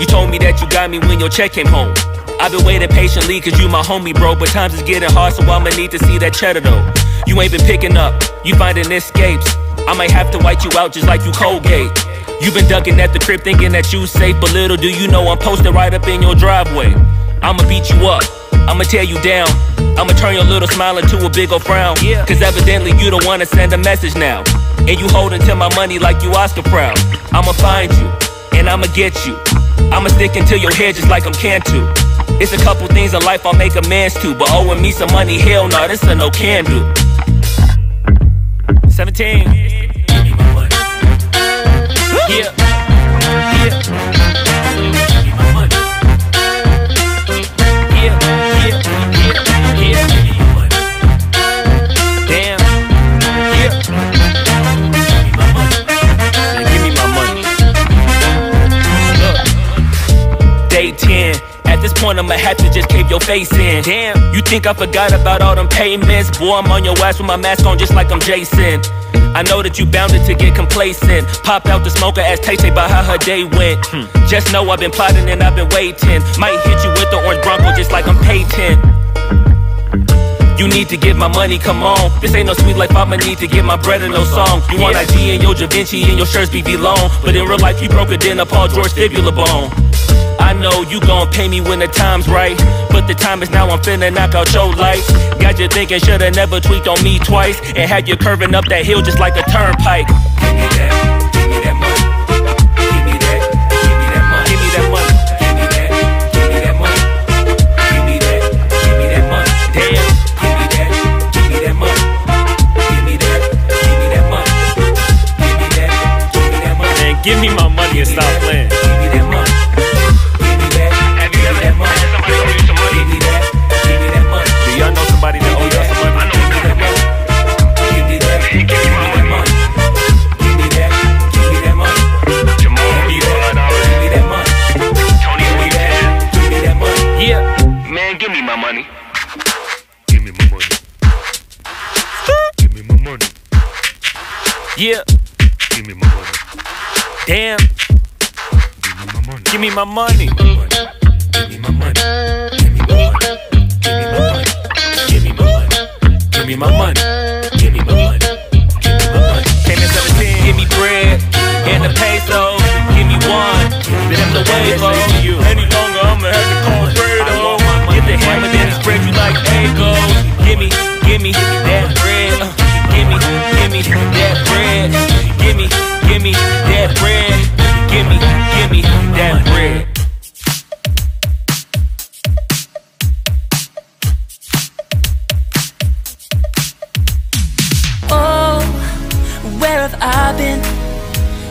You told me that you got me when your check came home. I've been waiting patiently cause you my homie, bro. But times is getting hard, so I'ma need to see that cheddar though. You ain't been picking up, you finding escapes. I might have to white you out just like you Colgate. You been ducking at the crib thinking that you safe, but little do you know I'm posted right up in your driveway. I'ma beat you up, I'ma tear you down. I'ma turn your little smile into a big ol' frown. Yeah. Cause evidently you don't wanna send a message now. And you holding to my money like you Oscar proud. I'ma find you, and I'ma get you. I'ma stick into your head just like I'm Cantu. It's a couple things in life I'll make amends to, but owing me some money, hell no, this a no can do. 17. I'ma have to just cave your face in. Damn, you think I forgot about all them payments? Boy, I'm on your ass with my mask on just like I'm Jason. I know that you bounded to get complacent. Popped out the smoker, asked Tay Tay about how her day went. Hmm. Just know I've been plotting and I've been waiting. Might hit you with the orange Bronco just like I'm Peyton. You need to get my money, come on. This ain't no sweet life, I'ma need to get my bread and no song. You want IG and your Da Vinci and your shirts be long. But in real life, you broke it than a Paul George fibula bone. I know you gon' pay me when the time's right. But the time is now, I'm finna knock out your lights. Got you thinking, shoulda never tweaked on me twice. And had you curving up that hill just like a turnpike. Man, give me my money. Give me my money. Give me my money. Yeah. Give me my money. Damn. Give me my money. Give me my money. Give me my money. Give me my money. Give me my money. Give me my money. Give me my money. Been?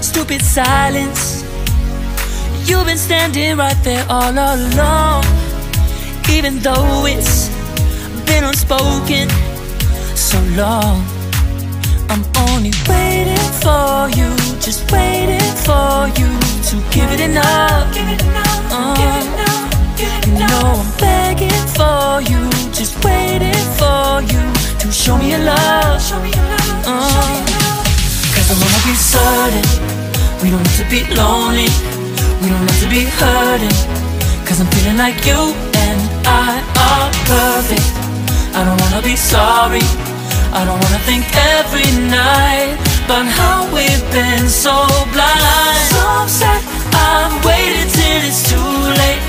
Stupid silence. You've been standing right there all along. Even though it's been unspoken so long. I'm only waiting for you, just waiting for you to give it enough. Uh, you know I'm begging for you, just waiting for you to show me your love. I wanna be certain we don't have to be lonely, we don't have to be hurting. Cause I'm feeling like you and I are perfect. I don't wanna be sorry, I don't wanna think every night about how we've been so blind. So upset, I've waited till it's too late.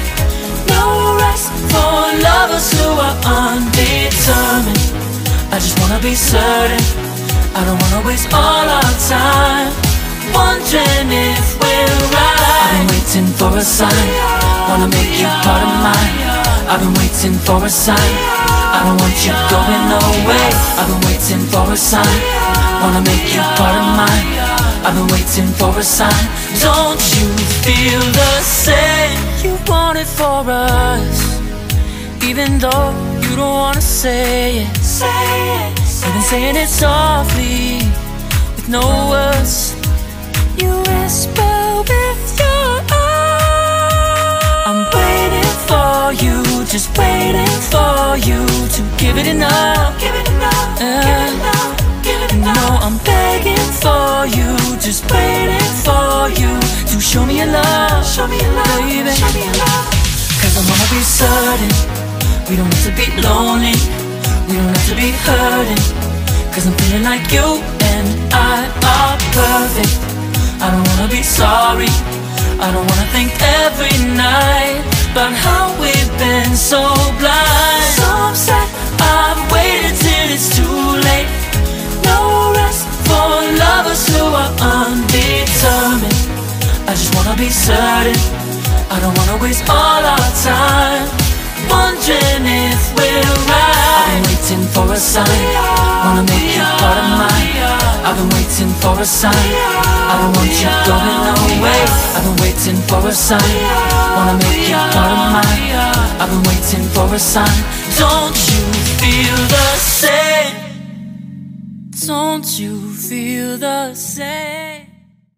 No rest for lovers who are undetermined. I just wanna be certain. I don't wanna waste all our time wondering if we're right. I've been waiting for a sign. Wanna make you part of mine. I've been waiting for a sign. I don't want you going away. I've been waiting for a sign. Wanna make you part of mine. I've been waiting for a sign. Don't you feel the same? You want it for us, even though you don't wanna say it. Say it. You've been saying it softly, with no words. You whisper with your eyes. I'm waiting for you, just waiting for you to give it enough. Give it enough. give it uh-huh. enough. Give it enough. No, I'm begging for you, just waiting for you to show me your love. Show me your love, baby. Show me your love. Cause I wanna be certain we don't have to be lonely. We don't have to be hurting. Cause I'm feeling like you and I are perfect. I don't wanna be sorry. I don't wanna think every night about how we've been so blind. So upset, I've waited till it's too late. No rest for lovers who are undetermined. I just wanna be certain. I don't wanna waste all our time waiting for a sign. Wanna make you part of mine. I've been waiting for a sign. I don't want you going away. I've been waiting for a sign. Wanna make you part of mine. I've been waiting for a sign. Don't you feel the same? Don't you feel the same?